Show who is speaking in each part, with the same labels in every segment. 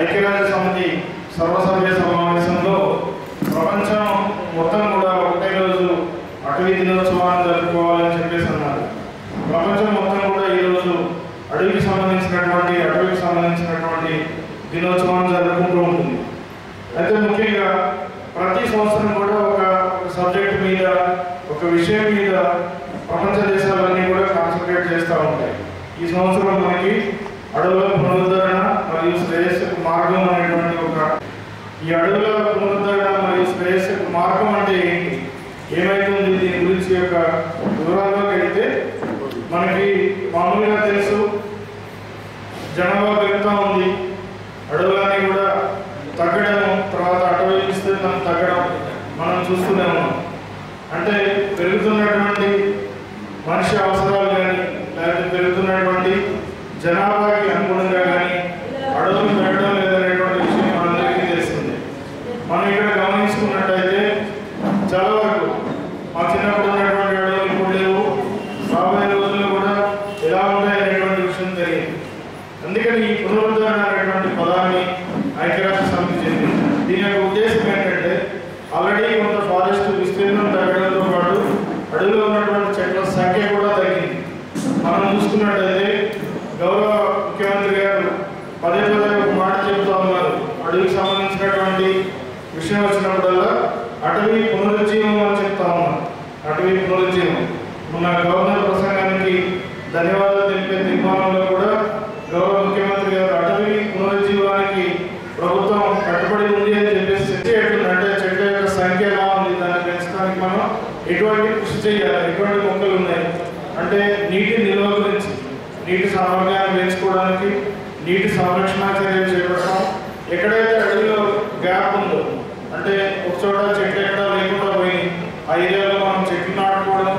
Speaker 1: ఐక్యరాజ్య సమితి సర్వసభ్య సమావేశంలో ప్రపంచం మొత్తం కూడా ఒకటే రోజు అటవీ దినోత్సవాన్ని జరుపుకోవాలని చెప్పేసి అన్నారు. ప్రపంచం మొత్తం కూడా ఈరోజు అడవికి సంబంధించినటువంటి అటవీకి సంబంధించినటువంటి దినోత్సవాన్ని జరుపుకుంటూ ఉంటుంది. అయితే ముఖ్యంగా ప్రతి సంవత్సరం కూడా ఒక సబ్జెక్ట్ మీద ఒక విషయం మీద ప్రపంచ దేశాలన్నీ కూడా కాన్సన్ట్రేట్ చేస్తూ ఉంటాయి. ఈ సంవత్సరం మనకి అడవుల పునరుద్ధరణ మరియు శ్రేయస్సుకు మార్గం అనేటువంటి ఒక ఈ అడవుల పునరుద్ధరణ మరియు శ్రేయస్సుకు మార్గం అంటే ఏంటి ఏమైతుంది దీని గురించి యొక్క వివరాల్లోకి వెళ్తే మనకి మామూలుగా తెలుసు జనాభా పెరుగుతూ ఉంది అడవులన్నీ కూడా తగ్గడం తర్వాత అటవీ విస్తీర్ణం తగ్గడం మనం చూస్తూనే ఉన్నాం అంటే పెరుగుతున్నటువంటి మనిషి అవసరాలు కానీ లేకపోతే పెరుగుతున్నటువంటి జనాభాకి అనుగుణంగా కానీ అడవులు పెరగడం లేదనేటువంటి విషయం మనందరికీ తెలిసిందే మనం ఇక్కడ గమనించుకున్నట్టయితే చాలా వరకు మా చిన్నప్పుడు ఉన్నటువంటి అడవులు ఇప్పుడు లేవు రాబోయే రోజుల్లో కూడా ఎలా ఉంటాయనేటువంటి విషయం తెలియదు అందుకని ఈ పునరుద్ధరణ అనేటువంటి పదాన్ని ఐక్యరాష్ట్ర సమితి చెందింది దీని యొక్క ఉద్దేశం ఏంటంటే ఆల్రెడీ కొంత ఫారెస్ట్ విస్తీర్ణం తగ్గడంతో పాటు అడవిలో ఉన్నటువంటి చెట్ల సంఖ్య కూడా తగ్గింది మనం చూసుకున్నట్టయితే గౌరవ ముఖ్యమంత్రి గారు పదే పదే ఒక మాట చెబుతా ఉన్నారు అడవికి సంబంధించినటువంటి విషయం వచ్చినప్పుడల్లా అటవీ పునరుజ్జీవం అని చెప్తా ఉన్నారు అటవీ పునరుజ్జీవం మన గవర్నర్ ప్రసంగానికి ధన్యవాదాలు తెలిపే తీర్మానంలో కూడా గౌరవ ముఖ్యమంత్రి గారు అటవీ పునరుజ్జీవానికి ప్రభుత్వం కట్టుబడి ఉంది అని చెప్పేసి చర్చ ఎట్లుందంటే చెట్ల యొక్క సంఖ్య ఎలా ఉంది దాన్ని పెంచడానికి మనం ఎటువంటి కృషి చేయాలి ఎటువంటి మొక్కలు ఉన్నాయి అంటే నీటి నిల్వ గురించి నీటి సామర్థ్యాన్ని పెంచుకోవడానికి నీటి సంరక్షణ చర్యలు చేపడతాం ఎక్కడైతే అడవిలో గ్యాప్ ఉందో అంటే ఒక చోట చెట్లు ఎక్కడ లేకుండా పోయి ఆ ఏరియాలో మనం చెట్లు నాటుకోవడం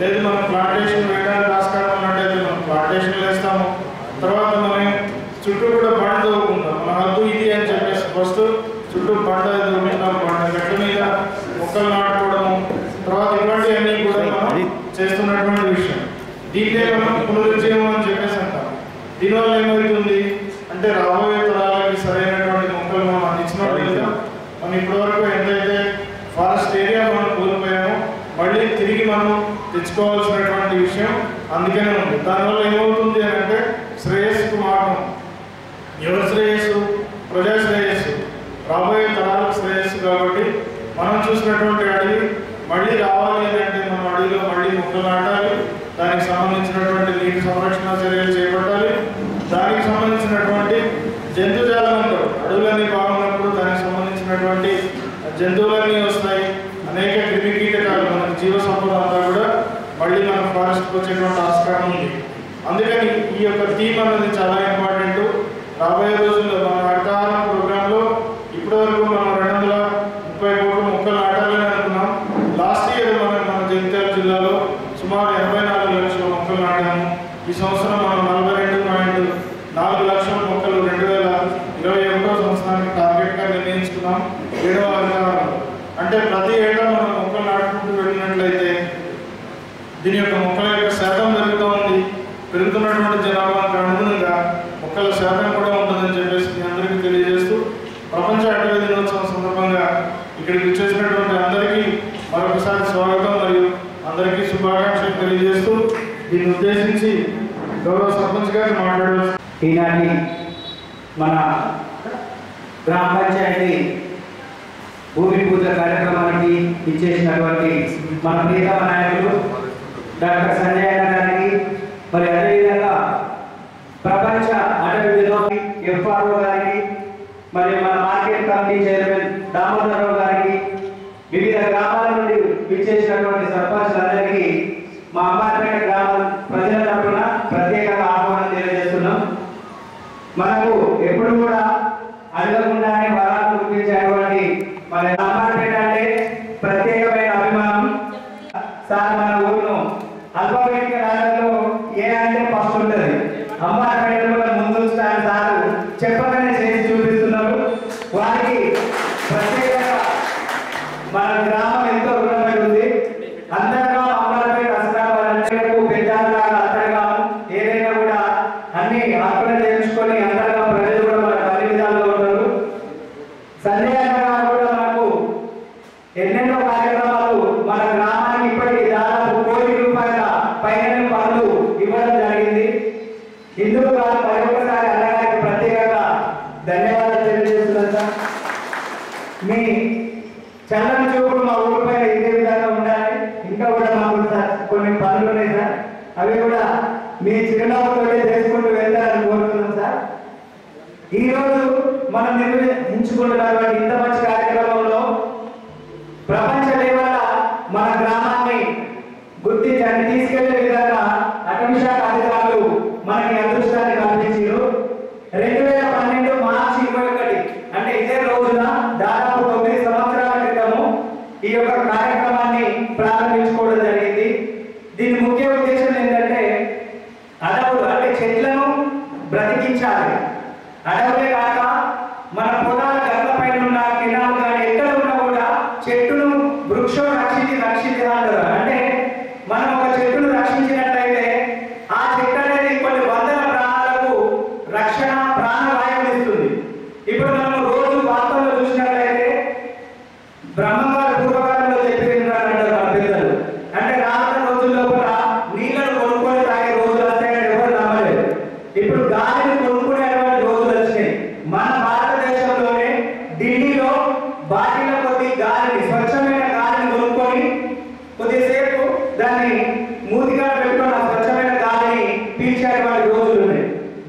Speaker 1: లేదు మనం ప్లాంటేషన్ వేయడానికి ఆస్కారం ఉన్నట్టయితే మనం ప్లాంటేషన్ వేస్తాము తర్వాత మనం చుట్టూ కూడా బండ తవ్వుకుంటాం మన హద్దు ఇది అని చెప్పేసి ఫస్ట్ చుట్టూ బండ తవ్వుకుంటాం బండ గట్ల మీద మొక్కలు నాటుకోవడము తర్వాత ఇటువంటివన్నీ కూడా మనం చేస్తున్నటువంటి విషయం. దీన్నే మనం పునరుజ్జీవం అని చెప్పేసి అంటాం. దీనివల్ల ఏమవుతుంది అంటే రాబోయే తరాలకి సరైనటువంటి మొక్కలు మనం అందించినట్లయితే మనం ఇప్పటివరకు ఎంతైతే ఫారెస్ట్ ఏరియా మనం కోల్పోయామో మళ్ళీ తిరిగి మనం తెచ్చుకోవాల్సినటువంటి విషయం అందుకనే ఉంది. దానివల్ల ఏమవుతుంది అని అంటే శ్రేయస్సుకు మార్గం ఎవరి శ్రేయస్సు ప్రజా శ్రేయస్సు రాబోయే తరాలకు శ్రేయస్సు కాబట్టి సంబంధించినటువంటి అడవి మళ్ళీ రావాలి అంటే మనం అడవిలో మళ్ళీ మొక్కలు నాటాలి. దానికి సంబంధించినటువంటి నీటి సంరక్షణ చర్యలు చేపట్టాలి. దానికి సంబంధించినటువంటి జంతుజాలం అంటారు అడవులన్నీ బాగున్నప్పుడు దానికి సంబంధించినటువంటి జంతువులన్నీ వస్తాయి. అనేక క్రిమి కీటకాలు మనకి జీవ సంపద అంతా కూడా మళ్ళీ మన ఫారెస్ట్కి వచ్చేటువంటి ఆస్కారం ఉంది. అందుకని ఈ యొక్క థీమ్ అనేది చాలా ఇంపార్టెంట్. రాబోయే రోజుల్లో మనం అడతారం ప్రోగ్రాంలో ఇప్పటివరకు మనం రెండు వందల ముప్పై కోట్ల మొక్కలు నాటాలని అనుకున్నాం లాస్ట్ ఇయర్ మనం మన జగిత్యాల జిల్లాలో సుమారు ఎనభై నాలుగు లక్షల మొక్కలు నాటాము ఈ సంవత్సరం మనం నలభై రెండు పాయింట్ నాలుగు లక్షల మొక్కలు రెండు వేల ఇరవై ఒకటో సంవత్సరానికి టార్గెట్గా నిర్ణయించుకున్నాం. ఏడవ అధికారంలో అంటే ప్రతి ఏటా మనం మొక్కలు నాటుకుంటూ వెళ్ళినట్లయితే దీని యొక్క మొక్కల యొక్క శాతం పెరుగుతూ ఉంది. పెరుగుతున్నటువంటి జనాభాకు అనుగుణంగా మొక్కల శాతం కూడా ఉంటుందని చెప్పేసి మీ అందరికీ తెలియజేస్తూ ప్రపంచ అటవీ దినోత్సవం సందర్భంగా ఇక్కడికి వచ్చేసినటువంటి అందరికీ మరొకసారి స్వాగతం మరియు అందరికీ శుభాకాంక్షలు తెలియజేస్తూ దీన్ని ఉద్దేశించి గౌరవ సర్పంచ్ గారు మాట్లాడవచ్చు.
Speaker 2: ఈనాటి మన గ్రామ పంచాయతీ భూమి పూజ కార్యక్రమానికి ఇచ్చేసినటువంటి మన ప్రియతమ నాయకులు డాక్టర్ సంజయ్ గారికి మరి అదేవిధంగా ప్రపంచ అటవీ వినోద్ ఎఫ్ఆర్ఓ గారికి మరి మన మార్కెట్ కమిటీ చైర్మన్ దామోదరరావు గారికి వివిధ గ్రామాల నుండి ఇచ్చేసినటువంటి సర్పంచ్ అందరికీ మా అమ్మాయి గ్రామాల ప్రజల తరఫున ప్రత్యేకంగా ఆహ్వానం తెలియజేస్తున్నాం. మనకు ఎప్పుడు కూడా అడగకుండానే వరాలు కురిపించేటువంటి మన సామాన్యపేట అంటే ప్రత్యేకమైన అభిమానం. సార్ మన ఊరిలో అల్పవేటిక రాజంలో ఏ అంటే ఫస్ట్ ఉంటుంది. అమ్మాయిపేటలో ముందు సార్ చెప్పగానే తీసుకెళ్లే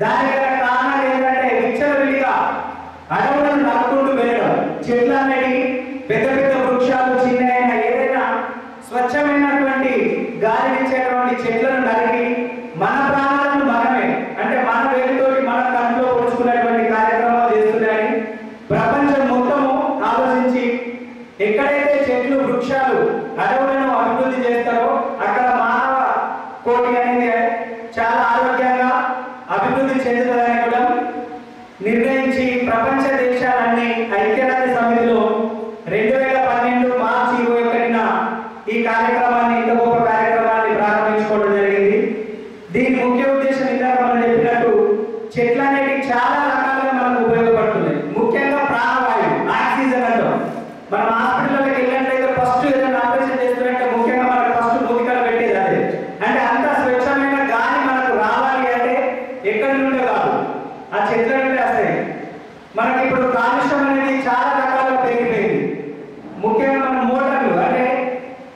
Speaker 2: Dai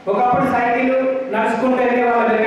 Speaker 2: ఒకప్పుడు సైకిల్ నడుచుకుంటే వాళ్ళ దగ్గర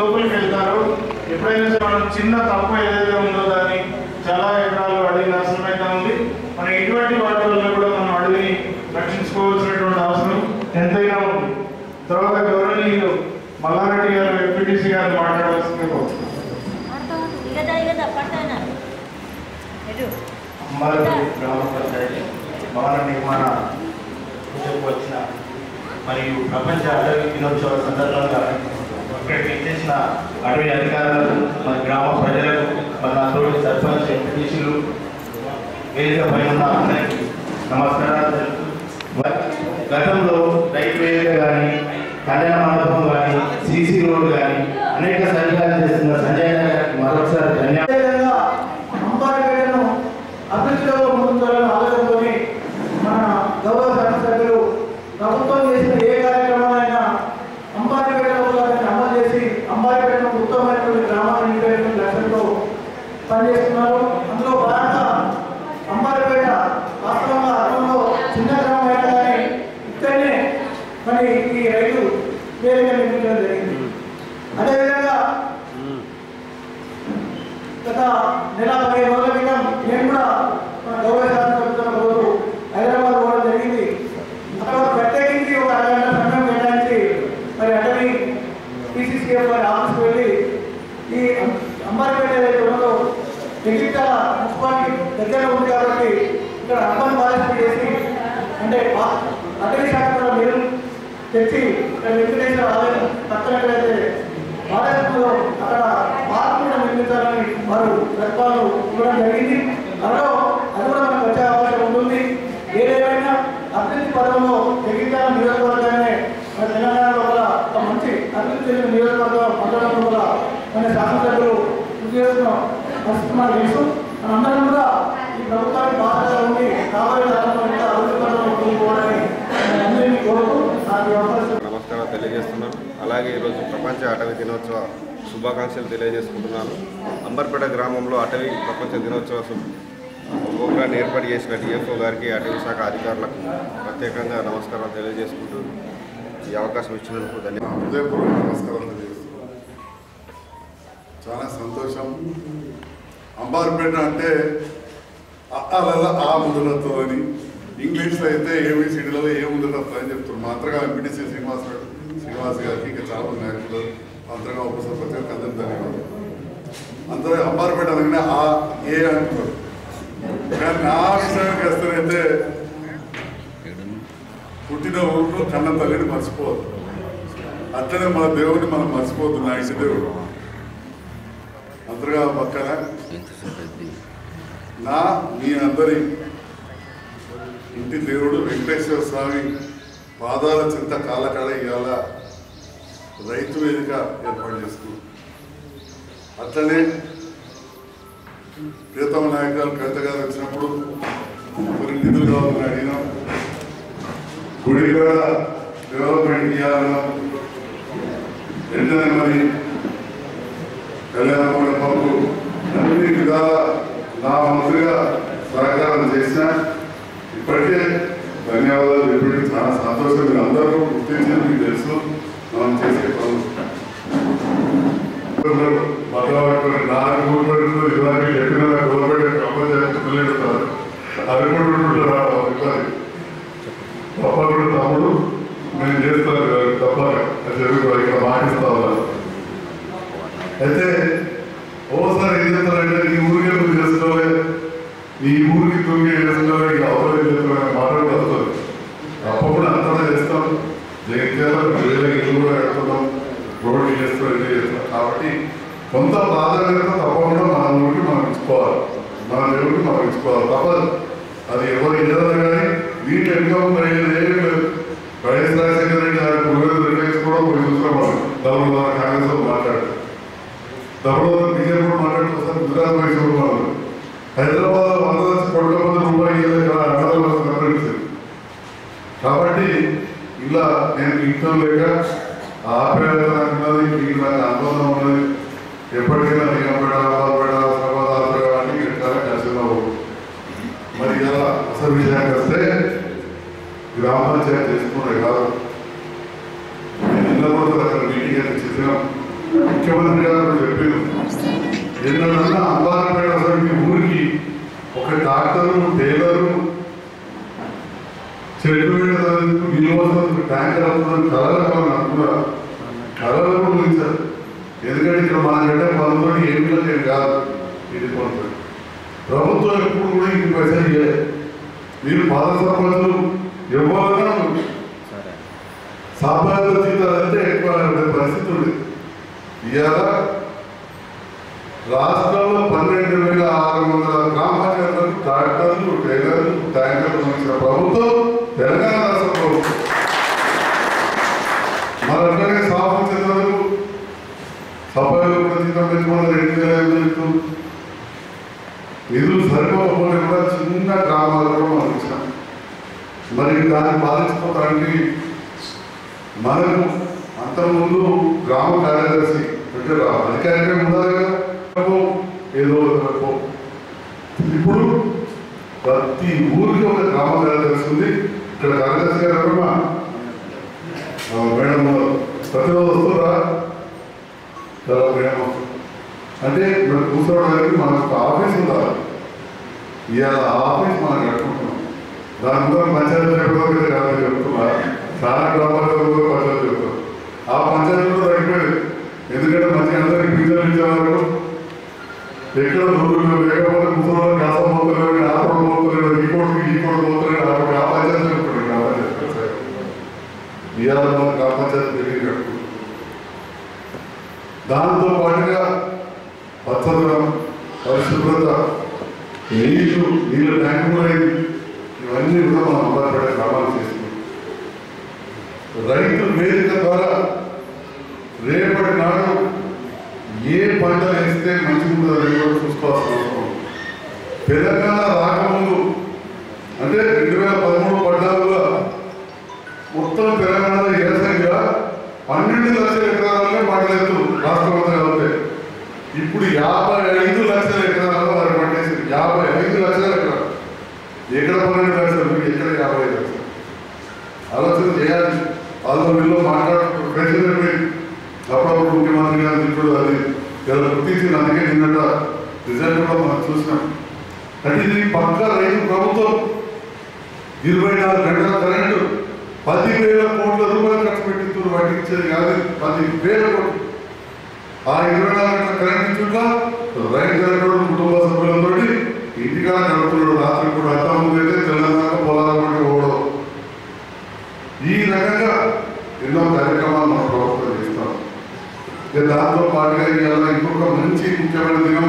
Speaker 2: లోపలికి వెళ్తారు. ఎప్పుడైనా సరే మనం చిన్న తప్పు ఏదైతే ఉందో దాన్ని చాలా ఎకరాలు అడవి నాశనం అయితే ఉంది. మనం ఎటువంటి వాటిల్లో కూడా మనం అడవిని రక్షించుకోవాల్సినటువంటి అవసరం ఎంతైనా ఉంది. తర్వాత గౌరవనీయులు మల్లారెడ్డి గారు ఎంపీటీసీ గారు మాట్లాడవలసింది
Speaker 3: అమ్మారెడ్డి గ్రామ పంచాయతీ భవన నిర్మాణ వచ్చిన మరియు ప్రపంచ అటవీ దినోత్సవ సందర్భంగా ఇక్కడికి ఇచ్చేసిన అటవీ అధికారులకు మన గ్రామ ప్రజలకు మన తోటి సర్పంచ్ ఎంపీసీలు వేదిక పైన ఉన్న అందరికీ నమస్కారాలు గతంలో రైల్వేలు కానీ కళ్యాణ మండపం కానీ సీసీ రోడ్డు కానీ అనేక సంచారాలు చేస్తున్న సంజయ్ గారికి మరొకసారి ధన్యవాదాలు.
Speaker 4: ప్రపంచ అటవీ దినోత్సవ శుభాకాంక్షలు తెలియజేసుకుంటున్నాను. అంబర్పేట గ్రామంలో అటవీ ప్రపంచ దినోత్సవ ప్రోగ్రాన్ని ఏర్పాటు చేసిన డిఎఫ్ఓ గారికి అటవీ శాఖ అధికారులకు ప్రత్యేకంగా నమస్కారం తెలియజేసుకుంటూ ఈ అవకాశం ఇచ్చినందుకు ధన్యవాదాలు.
Speaker 5: హృదయపూర్వక నమస్కారం తెలియజేస్తున్నాను. చాలా సంతోషం. అంబార్పేట అంటే అలా ఆ ముదరతో అని. ఇంగ్లీష్లో అయితే ఏబిసిడీలలో ఏ ముదరతో అని చెప్తున్నారు. మాత్రగా ఎంపీటీసీ శ్రీనివాస్ శ్రీనివాస్ గారికి ఇంకా చాలా మంది నాయకులు మంత్రగా ఉపసభపతి గారికి అందరూ ధన్యవాదాలు. అందరూ అమ్మారు అనగానే ఆ ఏ అంటున్నారు కానీ నా విషయానికి వస్తేనైతే పుట్టిన ఊరు కన్న తల్లిని మర్చిపోవద్దు. అట్లనే మన దేవుడిని మనం మర్చిపోవద్దు నా ఇంటి దేవుడు. అందరుగా పక్కన నా మీ అందరి ఇంటి దేవుడు వెంకటేశ్వర స్వామి పాదాల చింత కాలకాడ ఇవాళ రైతు వేదిక ఏర్పాటు చేసుకున్నాం అట్లనే ప్రియతమ నాయకులు కవిత గారు వచ్చినప్పుడు కొన్ని నిధులు కావాలని అడిగినాం. గుడి కూడా డెవలప్మెంట్ చేయాలన్నా వెంటనే మరి కళ్యాణ మండపంకు అన్ని విధాల నా మంత్రిగా సహకారం చేసిన ఇప్పటికే ధన్యవాదాలు చెప్పి చాలా సంతోషం మీరు అందరూ గుర్తించి మీకు తెలుసు మనం చేసే పనులు భద్రపడుకుని నాలుగు ఊరుపడుతూ ఇలాగే చెప్పిన గవర్నమెంట్ కంపెనీ పిల్లలు అది కూడా ఉంటున్నారు ఇబ్బంది తప్పకుండా తమ్ముడు నేను చేస్తాను కదా, తప్పక అని చెప్పి కూడా ఇక్కడ మాటిస్తా ఉన్నారు అయితే ఓసారి ఏం చేస్తారంటే నీ ఊరికే నువ్వు చేసుకోలే నీ ఊరికి తుంగి చేసుకోలే ఇక అవసరం చేసుకోలే మాటలు వస్తుంది తప్పకుండా అంతా చేస్తాం జగిత్యాల వేల ఇల్లు కూడా కడుతున్నాం రోడ్డు చేస్తాం ఇల్లు చేస్తాం కాబట్టి కొంత ప్రాధాన్యత తప్పకుండా మన ఊరికి మనం ఇచ్చుకోవాలి మన దేవుడికి మనం ఇచ్చుకోవాలి తప్పదు అది ఎవరు ఇవ్వదు కానీ వీటి ఎన్కమ్ అయ్యేది ఏమీ లేదు వైఎస్ రాజశేఖర రెడ్డి గారి పురోగతి రిటైర్స్ కూడా పోయి మన ద్వారా కాంగ్రెస్ వాళ్ళు మాట్లాడుతూ డబ్బులు ద్వారా బీజేపీ కూడా మాట్లాడుతూ గుజరాత్ పోయి చూడమన్నారు హైదరాబాద్ వంద లక్ష కోట్ల మంది రూపాయలు హైదరాబాద్ కాబట్టి ఇలా నేను ఇంట్లో లేక ఆపేద ఉన్నది. మీకు నాకు ఉన్నది. ఎప్పటికైనా నిగంపేట బాధపేట మరి ఇలా అసలు విషయానికి వస్తే గ్రామ పంచాయతీ చేసుకునే కాదు. నిన్న కూడా అక్కడ మీటింగ్ అయితే చేసినాం ముఖ్యమంత్రి గారు చెప్పారు ఎన్నడన్నా అంబారపేట అసలు మీ ఊరికి ఒక డాక్టరు టైలరు చెట్టు పెట్టడానికి విలువస్తుంది ట్యాంకర్ అవుతుందని కళలు కూడా కళలు కూడా ఊహించారు ఎందుకంటే ఇక్కడ మనకంటే పనులు ఏమి నేను కాదు ఇది పనులు ప్రభుత్వం ఎప్పుడు కూడా ఇది పైసలు ఇవ్వలేదు మీరు పాత సర్పంచులు ఎవరైనా సామాన్య జీతాలు ఎక్కువ పరిస్థితి ఉంది. ఇవాళ రాష్ట్రంలో పన్నెండు వేల ఆరు వందల గ్రామ పంచాయతీలకు ట్రాక్టర్లు టైలర్లు ట్యాంకర్లు ఇచ్చిన ప్రభుత్వం తెలంగాణ రాష్ట్ర ప్రభుత్వం. మరి అట్లాగే సాగు చెందలకు సభ్యులు జీతం పెట్టుకున్న రెండు వేల ఐదు వందలు నిధులు సరిపోకపోతే కూడా చిన్న గ్రామాలలో మనం ఇచ్చాం మరి దాన్ని బాధించుకోవడానికి మనకు అంతకుముందు గ్రామ కార్యదర్శి అంటే రా- అధికారిగా ఉండాలి కదా. ఏదో ఒక ఇప్పుడు ప్రతి ఊరికి ఒక గ్రామ కార్యదర్శి ఉంది. ఇక్కడ కార్యదర్శి గారు మేడం ప్రతిరోజు వస్తుందా? మేడం అంటే ఇక్కడ కూర్చోవడానికి మనకు ఒక ఆఫీస్ ఉండాలి. ఇవాళ ఆఫీస్ మనం కట్టుకుంటున్నాం. దాని ద్వారా పంచాయతీ చెప్తున్నా. చాలా గ్రామాల్లో కూడా పంచాయతీ చెప్తాం ఆ పంచాయతీ కూడా తగ్గిపోయింది ఎందుకంటే మంచి అందరికీ పింఛన్లు ఇచ్చేవారు ఎక్కడ దూరంలో లేకపోతే ముసలి కాసం పోతలేడు ఆ కూడా పోతలేడు ఈ కోర్టుకి ఈ కోర్టు పోతలేడు ఆ ఆ పంచాయతీ చెప్తాడు ఆ పంచాయతీ ఇవాళ మనకు ఆ పంచాయతీ దగ్గర దాంతో పాటుగా పచ్చదనం పరిశుభ్రత నీళ్ళు నీళ్ళ ట్యాంక్ అయింది. ఇవన్నీ కూడా మనం అమలాపడే గ్రామాలు చేస్తున్నాం రైతు వేదిక ద్వారా రేపటి నాడు ఏ పంట వేస్తే మంచిగా కూడా చూసుకోవాల్సిన తెలంగాణ రాకముందు అంటే రెండు వేల పదమూడు పడ్డాలుగా మొత్తం తెలంగాణ ఏసంగా పన్నెండు లక్షల ఎకరాలనే పంటలేదు రాష్ట్రపతి ఇప్పుడు యాభై ఐదు లక్షల ఎకరాలు వారు పంటేసింది యాభై ప్రజలపై అప్పుడప్పుడు ముఖ్యమంత్రి గారు ఇప్పుడు అది ఇలా అందుకే నిన్నట రిజల్ట్ కూడా మనం చూసినాం అంటే ఇది పక్క రైతు ప్రభుత్వం ఇరవై నాలుగు గంటల కరెంటు పది వేల కోట్ల రూపాయలు ఖర్చు పెట్టింది పట్టించేది కాదు పది వేల కోట్లు ఆ ఇరవై నాలుగు గంటల కరెంటు ఇచ్చుంటా రైతు కుటుంబ సభ్యులతో దాంతో ఇంకొక మంచి ముఖ్యమైన దినం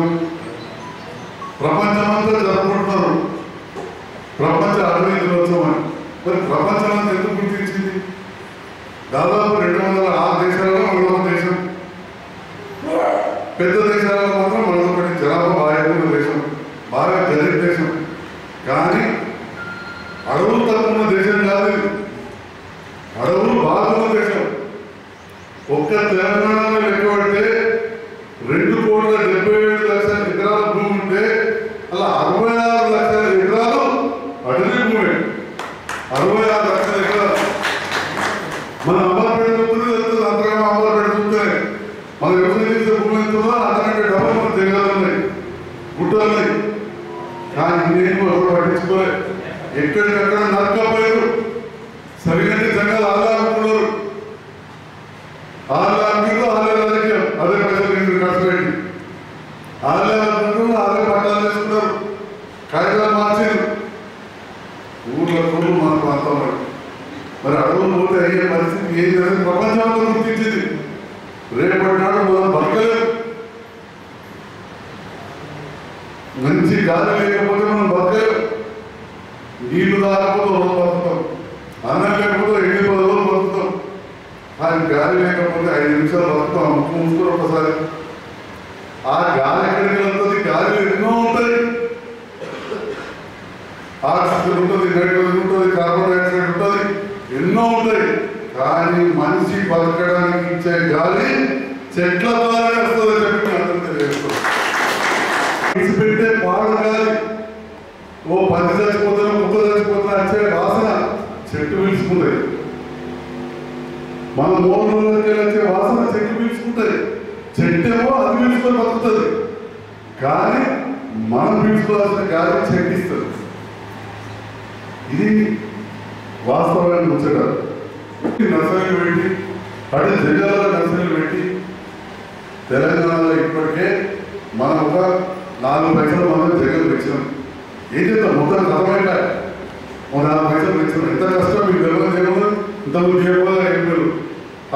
Speaker 5: మనం పీల్చుకోవాల్సిన గాలి చెట్టు ఇది వాస్తవాన్ని ముచ్చట నర్సరీలు పెట్టి అటు జిల్లాలో నర్సరీలు పెట్టి తెలంగాణలో ఇప్పటికే మనం ఒక నాలుగు పైసలు మనం జగన్ పెంచాం. ఏం చేద్దాం మొత్తం కథమైనా ఒక నాలుగు పైసలు పెంచాం. ఎంత కష్టం మీకు తెలియదు చేయడం ఇంత ముందు చేయకపోతే ఏం లేదు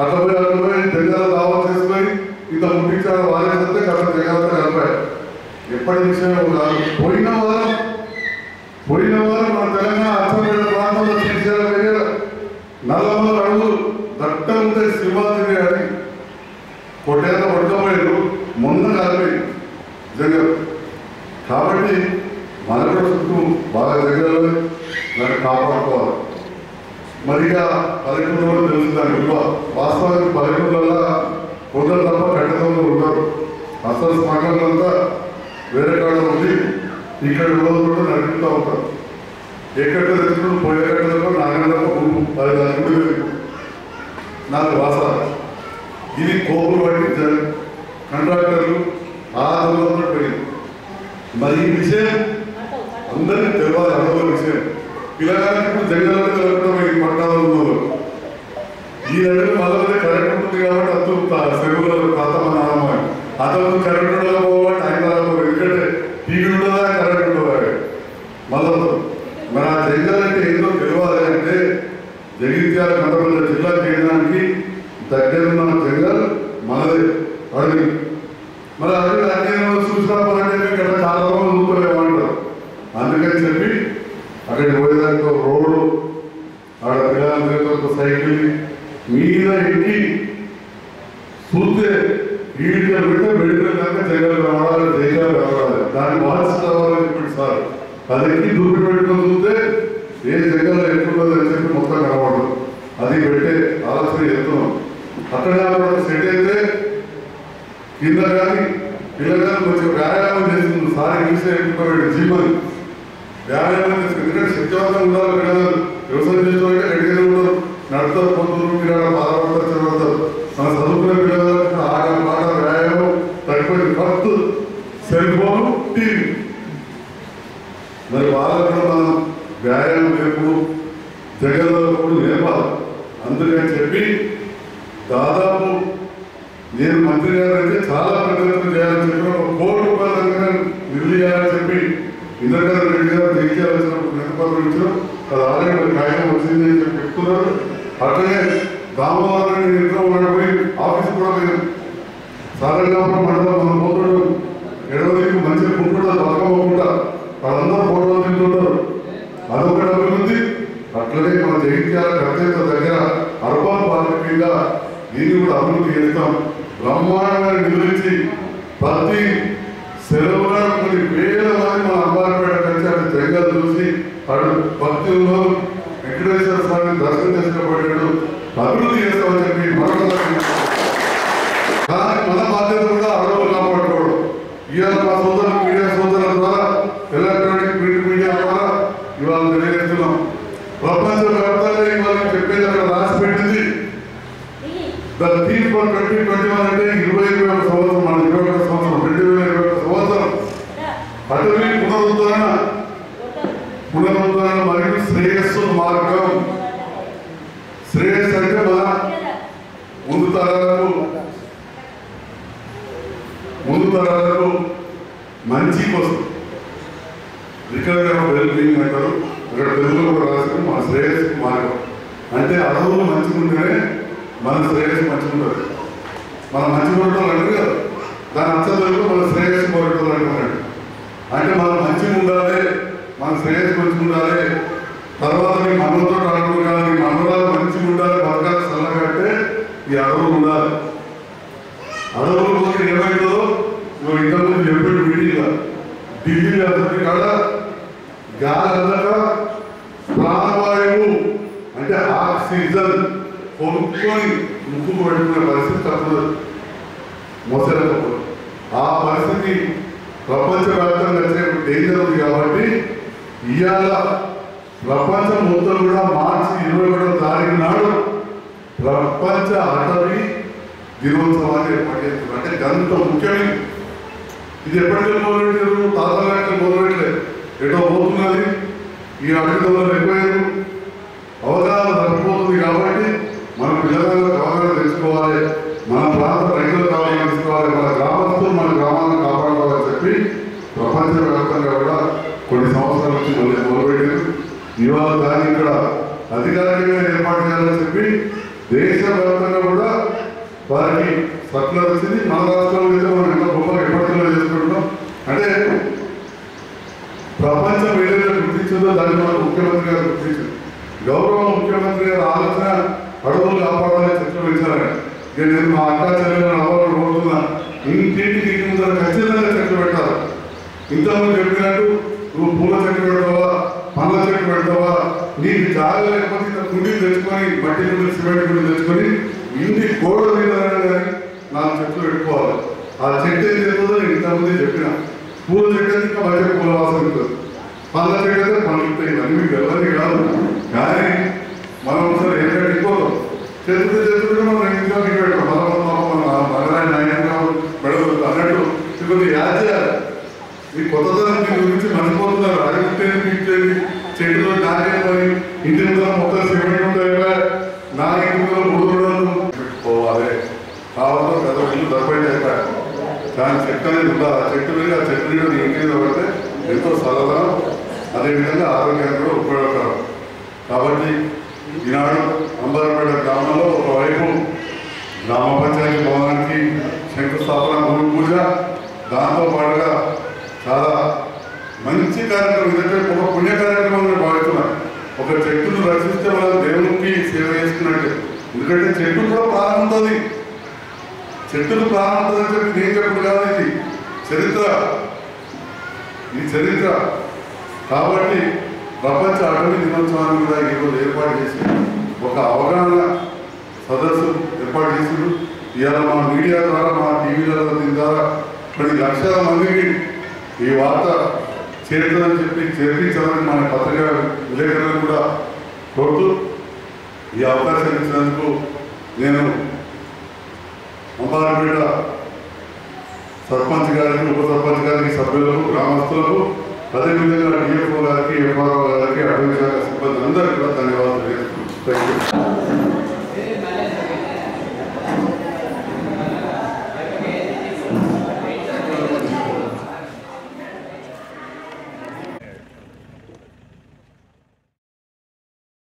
Speaker 5: అట్లా పోయి అట్లా పోయి జగన్ దావా చేసుకొని ఇంత ముందు వాళ్ళే చెప్తే కథ జగన్ కలిపాయి ఎప్పటి నుంచో కాదు పోయిన వారం పోయిన వారం మన తెలంగాణ అర్థమైన ప్రాంతంలో శ్రీశైల దగ్గర నల్లమల అడుగులు దట్ట సింహాద్రి అని కొట్టేత పడుకోపోయారు మొన్న కలిపి జగన్ కాబట్టి మన కూడా చుట్టూ బాగా దగ్గరలో దాన్ని కాపాడుకోవాలి. మరిగా పల్లెటూరులో తెలుసు దాని విలువ వాస్తవానికి వల్ల కొందరు తప్ప కట్టడంలో ఉంటారు అసలు స్మగలంతా వేరే కాడ ఉంది ఇక్కడ రోజు కూడా నడుపుతూ ఉంటాం ఎక్కడ తెచ్చుకుని పోయే కట్టడంలో నాగంలో పది దాని నాలుగు వాసాలు ఇది కోపులు పట్టించారు కంట్రాక్టర్లు ఆరు దూరంలో పోయింది మరి ఈ విషయం అందరికీ తెలియాలి అనుభవ విషయం. పిల్లగానికి జగన్ తెలపడం ఈ పట్టణంలో ఈ అడుగు మొదలైతే కరెంట్ ఉంటుంది కాబట్టి అతను సెలవులలో తాతమ్మ నానమ్మ అతను కరెంట్ ఉండకపోవాలి ఎందుకంటే టీవీ ఉండదా కరెంట్ ఉండదా మొదలు మరి ఆ జగన్ అంటే ఏందో తెలియాలి అంటే జగిత్యాల కంటపల్లి జిల్లా కేంద్రానికి దగ్గరున్న జంగల్ మనదే అడవి మరి అడవి అధ్యయనం చూసినప్పుడంటే ఇక్కడ చాలా మంది చూపలేమంటారు అందుకని చెప్పి అక్కడికి పోయేదానికి ఒక రోడ్డు ఆడ పిల్లలందరితో ఒక సైకిల్ మీద ఎక్కి చూస్తే ఈడిగా పెడితే మెడికల్ దాకా జగన్ రావాలి దేశాలు రావాలి దాన్ని మార్చి రావాలని చెప్పి సార్ అది ఎక్కి దూకి పెట్టుకొని చూస్తే ఏ జగన్ ఎట్లుండదు అని చెప్పి మొత్తం కనబడదు అది పెట్టే ఆలోచన చేస్తున్నాం అక్కడ కాకుండా సెట్ అయితే కింద కానీ పిల్లగాని కొంచెం వ్యాయామం చేస్తుంది ఎక్కువ జీవన్ వ్యాయామం చేస్తుంది ఎందుకంటే శక్తివంతం ఉండాలి ఢిల్లీ అతని కాడ గాలి అందక ప్రాణవాయువు. అంటే ఆక్సిజన్ కొనుక్కొని ముక్కు పడుకునే పరిస్థితి తప్పదు. మోసలేకపోతుంది ఆ పరిస్థితి ప్రపంచవ్యాప్తంగా వచ్చే డేంజర్ ఉంది కాబట్టి ఇవాళ ప్రపంచం మొత్తం కూడా మార్చి ఇరవై ఒకటో తారీఖు నాడు ప్రపంచ అటవీ దినోత్సవాన్ని ఏర్పాటు చేస్తున్నారు అంటే గంత ముఖ్యమైన ఇది ఎప్పటికీ మొదలెట్టారు తాతగారికి మొదలెట్టలేదు ఎటో పోతున్నది ఈ అడవిలో ఎక్కువైంది అవగాహన తగ్గిపోతుంది కాబట్టి మన పిల్లలకు అవగాహన తెలుసుకోవాలి. మన ప్రాంత రైతులకు అవగాహన తెలుసుకోవాలి. మన గ్రామస్తులు మన గ్రామాలను కాపాడుకోవాలని చెప్పి ప్రపంచవ్యాప్తంగా కూడా కొన్ని సంవత్సరాల నుంచి మళ్ళీ మొదలుపెట్టారు. ఇవాళ దాన్ని ఇక్కడ అధికారికంగా ఏర్పాటు చేయాలని చెప్పి దేశవ్యాప్తంగా కూడా వారికి సర్కులర్ వచ్చింది. మన రాష్ట్రంలో అయితే మనం ఎంత గొప్పగా ఎప్పటికల్లో అంటే ప్రపంచం ఏదైతే గుర్తించిందో దాన్ని మనం ముఖ్యమంత్రి గారు గుర్తించారు. గౌరవ ముఖ్యమంత్రి గారు ఆలోచన అడవులు కాపాడాలని చెట్లు పెంచాలని నేను మా అక్క చెల్లెలను అవ్వాలని కోరుతున్నా ఇంటింటికి ఇంటి ముందర ఖచ్చితంగా చెట్లు పెట్టాలి. ఇంతకుముందు చెప్పినట్టు నువ్వు పూల చెట్టు పెడతావా పండ్ల చెట్టు పెడతావా నీకు జాగా లేకపోతే ఇంత కుండీలు తెచ్చుకొని మట్టి కుండీలు సిమెంట్ కుండీలు తెచ్చుకొని ఇంటి గోడ మీద కానీ నాలుగు చెట్లు పెట్టుకోవాలి. ఆ చెట్టు ఏం చేస్తుందో నేను ఇంతకుముందే చెప్పినా. పూల చెట్టు అయితే ఇంకా మంచిగా పూల వాసన ఉంటుంది. పండ్ల చెట్టు అయితే పండ్లు ఇవన్నీ వెళ్ళని కాదు. కానీ మనం ఒకసారి ఏంటంటే ఎక్కువ చేతులు చేతులు మనం ఇంట్లో పెట్టాం మనం మన మగరాయి నాయకులు పెడదు అన్నట్టు కొద్దిగా యాద్ చేయాలి. ఈ కొత్తదనం మీ గురించి మర్చిపోతున్నారు. అది ఉంటేనే పీక్తేది చెట్టులో నాకేమని ఇంటి ముందర మొత్తం సిమెంట్ ఉంటాయి నాలుగు ఇంటి ముందర మూడు రోజులు పెట్టుకోవాలి కావాలి పెద్ద ఇల్లు దొరకండి దాని చెట్టు అనేది ఆ చెట్టు మీద ఆ చెట్టు మీద నీ ఇంటి మీద పడితే ఎంతో సరళం అదేవిధంగా ఆరోగ్యానికి కూడా ఉపయోగకరం. కాబట్టి ఈనాడు అంబర్పేట గ్రామంలో ఒకవైపు గ్రామ పంచాయతీ భవనానికి శంకుస్థాపన భూమి పూజ దాంతోపాటుగా చాలా మంచి కార్యక్రమం ఎందుకంటే ఒక పుణ్య కార్యక్రమం భావిస్తున్నాను ఒక చెట్టును రక్షిస్తే మనం దేవునికి సేవ చేస్తున్నట్టు. ఎందుకంటే చెట్టు కూడా ప్రాణం చెట్టును ప్రారంభం చెప్పి నేను చెప్పు కాదు ఇది. చరిత్ర. ఈ చరిత్ర. కాబట్టి ప్రపంచ అటవీ దినోత్సవాన్ని కూడా ఈరోజు ఏర్పాటు చేసి ఒక అవగాహన సదస్సు ఏర్పాటు చేసిండు ఇవాళ మా మీడియా ద్వారా మా టీవీలలో దీని ద్వారా కొన్ని లక్షల మందికి ఈ వార్త చేరుతుందని చెప్పి చేర్పించాలని మన పత్రికా విలేకరులను కూడా కోరుతూ ఈ అవకాశం ఇచ్చినందుకు నేను అంబారపేట సర్పంచ్ గారికి ఉప సర్పంచ్ గారికి సభ్యులకు గ్రామస్తులకు అదేవిధంగా డిఎఫ్ఓ గారికి ఎఫ్ఆర్ఓ గారికి అటవీ శాఖ సిబ్బంది అందరికీ కూడా ధన్యవాదాలు తెలియజేస్తున్నాను థ్యాంక్ యూ